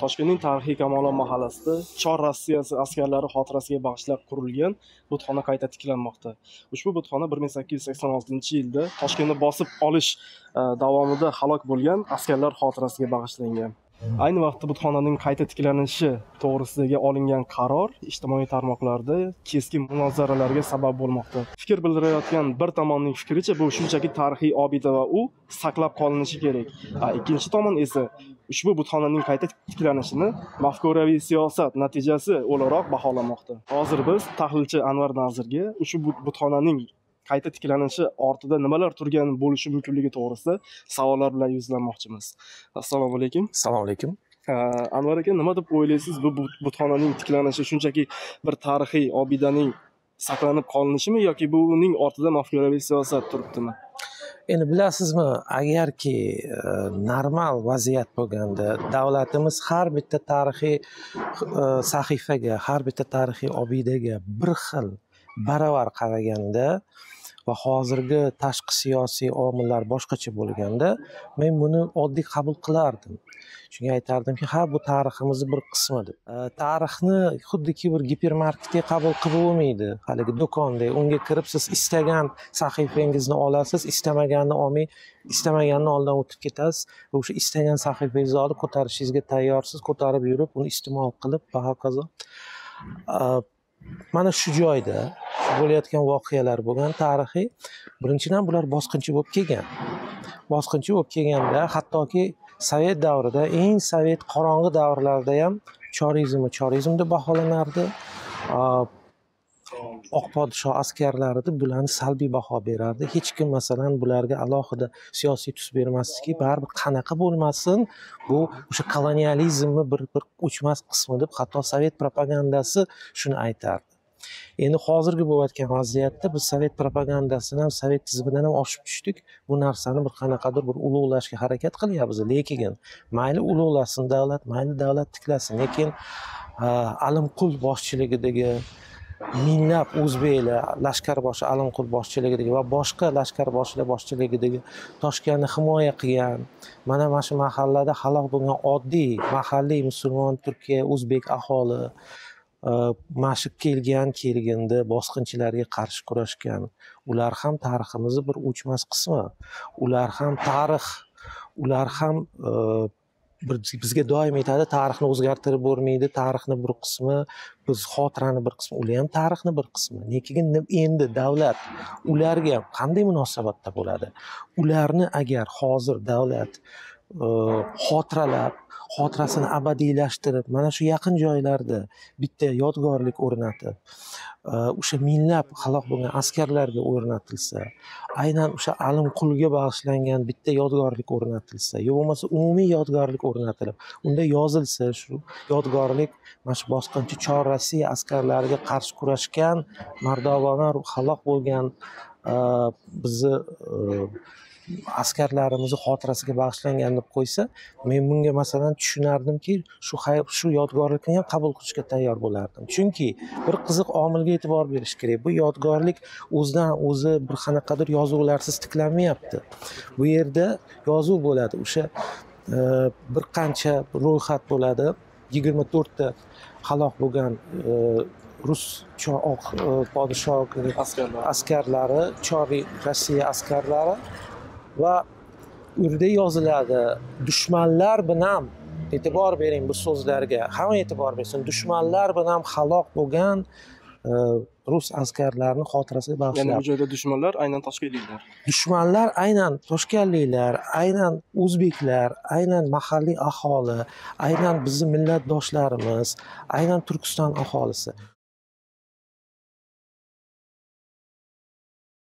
toshkentning tarixiy kamolon mahallasida chor rossiyasi askarlari xotirasiga bag'ishlab qurilgan butxona qayta tiklanmoqda. Ushbu butxona bir ming sakkiz yuz sakson oltinchi yilda toshkentni bosib olish e, davomida halok bo'lgan askarlar xotirasiga bag'ishlangan. Ayni vaqtda butxonaning qayta tiklanishi to'g'risidagi olingan qaror ijtimoiy tarmoqlarda keskin munozaralarga sabab bo'lmoqda. Fikr bildirayotgan bir tomonning fikricha bu shunchaki tarixiy obida va u saqlab qolinishi kerak. Ikkinchi tomon esa ushbu butxonaning qayta tiklanishini mafkuraviy siyosat natijasi o'laroq baholamoqda. Hozir biz tahlilchi anvar nazirga ushbu butxonaning qayta tiklanishi ortida nimalar turgan bo'lishi mumkinligi to'g'risida savollar bilan yuzlanmoqchimiz. Assalomu alaykum. Assalomu alaykum. Anvar aka nima deb o'ylaysiz bu butxonaning tiklanishi? Shunchaki bir tarixiy obidaning saqlanib qolinishimi yoki buning ortida mafkuraviy siyosat turibdimi? Endi bilasizmi agarki e, normal vaziyat bo'lganda davlatimiz har bitta tarixiy e, sahifaga har bitta tarixiy obidaga bir xil baravar qaraganda va hozirgi tashqi siyosiy omillar boshqacha bo'lganda men buni oddiy qabul qilardim. Shunga aytardimki ha bu tariximizni bir qismi deb. Tarixni xuddiki bir gipermarketga qabul qilib bo'lmaydi. Haligi do'kondek unga kirib siz istagan sahifangizni olasiz istamaganini olmay istamaganini oldidan o'tib ketasiz va o'sha istagan sahifangizni olib ko'tarishingizga tayyorsiz ko'tarib yurib uni iste'mol qilib va hokazo. Mana shu joyda bo'layotgan voqealar bo'lgan tarixiy birinchidan bular bosqinchi bo'lib kelgan. Bosqinchi bo'lib kelganda hattoki sovet davrida eng sovet qorong'i davrlarida ham chorizmi chorizm deb baholanardi. Oq podsho askarlari bularni salbiy baho berardi. Hech kim masalan bularga alohida siyosiy tus bermasdiki baribir qanaqa bo'lmasin bu o'sha kolonializmni bir bir o'chmas qismi deb hatto sovet propagandasi shuni aytardi. Endi hozirgi bo'layotgan vaziyatda biz sovet propagandasidan ham sovet tizimidan ham oshib tushdik. Bu narsani bir qanaqadir bir ulug'lashga harakat qilyapmiz. Lekin mayli ulug'lasin davlat mayli davlat tiklasin lekin alimqul boshchiligidagi minglab o'zbeklar lashkarboshi alimqul boshchiligidagi va boshqa lashkarboshilar boshchiligidagi toshkentni himoya qilgan mana mana shu mahallada halok bo'lgan oddiy mahalliy musulmon turkiya o'zbek aholi e, mashib kelgan kelgindi bosqinchilarga qarshi kurashgan. Ular ham tariximizni bir o'chmas qismi. Ular ham tarix ular ham e, bizga doim aytadi tarixni o'zgartirib bo'lmaydi tarixni bir qismi biz xotirani bir qismi ular ham tarixni bir qismi. Lekin endi davlat ularga qanday munosabatda bo'ladi? Ularni agar hozir davlat e, xotiralab xotirasini abadiylashtirib mana shu yaqin joylarda bitta yodgorlik o'rnatib e, o'sha minglab halok bo'lgan askarlarga o'rnatilsa aynan o'sha alimqulga bag'ishlangan bitta yodgorlik o'rnatilsa yo bo'lmasa umumiy yodgorlik o'rnatilib unda yozilsa shu yodgorlik mana shu bosqinchi chor rossiya askarlariga qarshi kurashgan mardovona halok bo'lgan e, bizni e, askarlarimizni xotirasiga bag'ishlangan deb qo'ysa men bunga masalan tushunardimki shu shu yodgorlikni ham qabul qilishga tayyor bo'lardim. Chunki bir qiziq omilga e'tibor berish kerak. Bu yodgorlik o'zidan o'zi bir qanaqadir yozuvlarsiz tiklanmayapti. Bu yerda yozuv bo'ladi. O'sha e, bir qancha ro'yxat bo'ladi. Yigirma to'rtta halok bo'lgan e, rus oq e, podshoh askarlari choriy rossiya askarlari va u yerda yoziladi. Dushmanlar bilan e'tibor bering bu so'zlarga. Hamma e'tibor bersin. Dushmanlar bilan halok bo'lgan e, rus askarlarini xotirasiga bag'ishlab. Ya'ni bu joyda dushmanlar aynan toshkentliklar. Dushmanlar aynan toshkentliklar aynan o'zbeklar aynan mahalliy aholi aynan bizni millatdoshlarimiz aynan turkiston aholisi